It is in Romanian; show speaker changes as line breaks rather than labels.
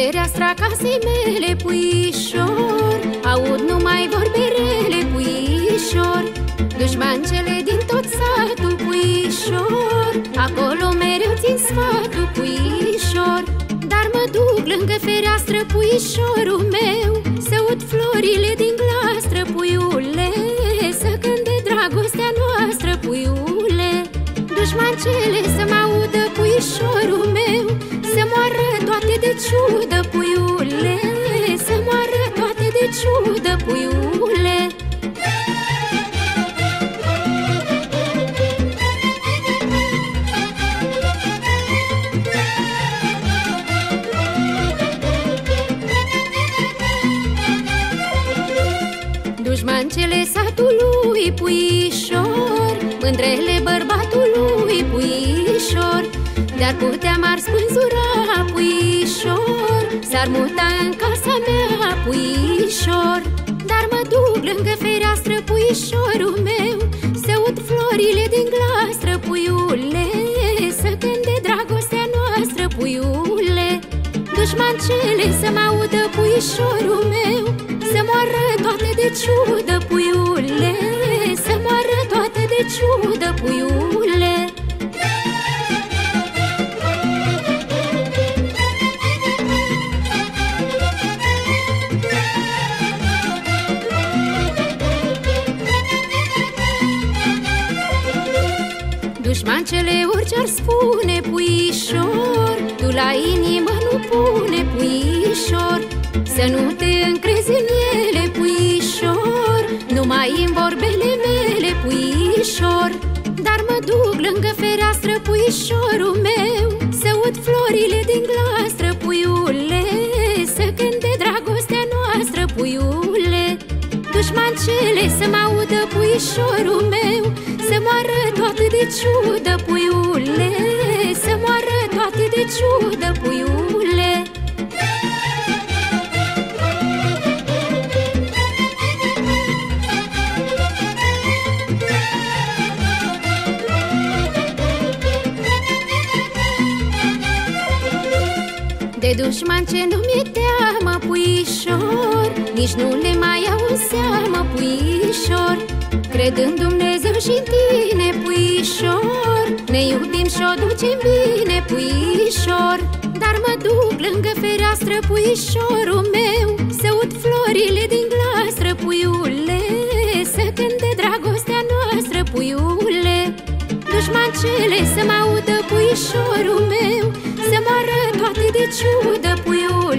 fereastra casei mele, puișor Aud numai vorbe rele, puișor. Dușmancele din tot satul, puișor Acolo mereu țin sfatul, puișor. Dar mă duc lângă fereastră, puișorul meu Să ud florile din glastră, puiule Să cânte dragostea noastră, puiule. Dușmancele să mă ciudă, puiule Să moară toate de ciudă, puiule. Dușmancele satului, puișor Mândrele bărbatului, puișor Dar putea m-ar spânzura, puișor S-ar muta în casa mea, puișor Dar mă duc lângă fereastră, puișorul meu. Să ud florile din glastră, puiule Să cânte dragostea noastră, puiule. Dușmancele să mă audă, puișorul meu. Să moară toate de ciudă, puiule Să moară toate de ciudă, puiule Dușmancele orice ar spune, puișor Tu la inimă nu pune, puișor. Să nu te încrezi în ele, puișor Numai în vorbele mele, puișor. Dar mă duc lângă fereastră, puișorul meu Să ud florile din glastră, puiule Să cânte dragostea noastră, puiule. Dușmancele, să mă audă puișorul meu Să moară toate de ciudă, puiule. Să moară toate de ciudă, puiule De dușman ce nu mi-e teamă, puișor Nici nu le mai au în seamă, puișor Cred în Dumnezeu și în tine, puișor Ne iubim și o ducem bine, puișor Dar mă duc lângă fereastră, puișorul meu. Să ud florile din glastră, puiule. Să cânte dragostea noastră, puiule. Dușmancele să mă audă, puișorul meu arăt atât de ciudă puiul.